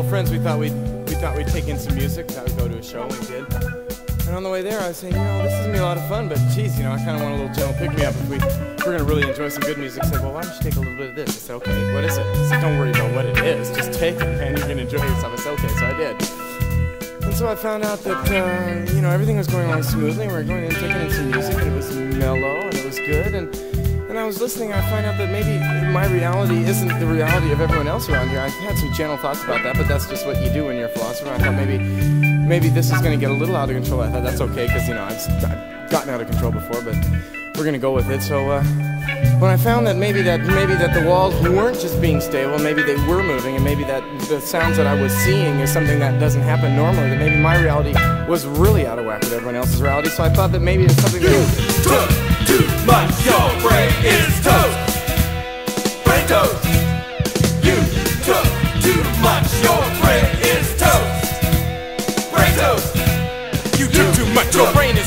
friends, we thought we'd we thought we'd take in some music. Thought we'd go to a show, and we did. And on the way there, I was saying, you know, this is gonna be a lot of fun, but geez, you know, I kind of want a little gentle pick me up if we if we're gonna really enjoy some good music. I said, well, why don't you take a little bit of this? I said, okay, what is it? I said, don't worry about what it is, just take it, and you're gonna enjoy yourself. I said, okay, so I did. And so I found out that uh, you know everything was going along smoothly. We were going in, taking in some music, and it was mellow, and it was good, and and I was listening. I find out that maybe my reality isn't the reality of everyone else around here. I've had some gentle thoughts about that, but that's just what you do when you're a philosopher. I thought maybe maybe this is going to get a little out of control. I thought that's okay because you know I've, I've gotten out of control before, but we're going to go with it. So. Uh, when I found that maybe that maybe that the walls weren't just being stable, maybe they were moving, and maybe that the sounds that I was seeing is something that doesn't happen normally, that maybe my reality was really out of whack with everyone else's reality. So I thought that maybe it's something that much. Your brain is toast. Brain toast. You too much. Your brain is toast. Brain toast. You, too much. Your brain is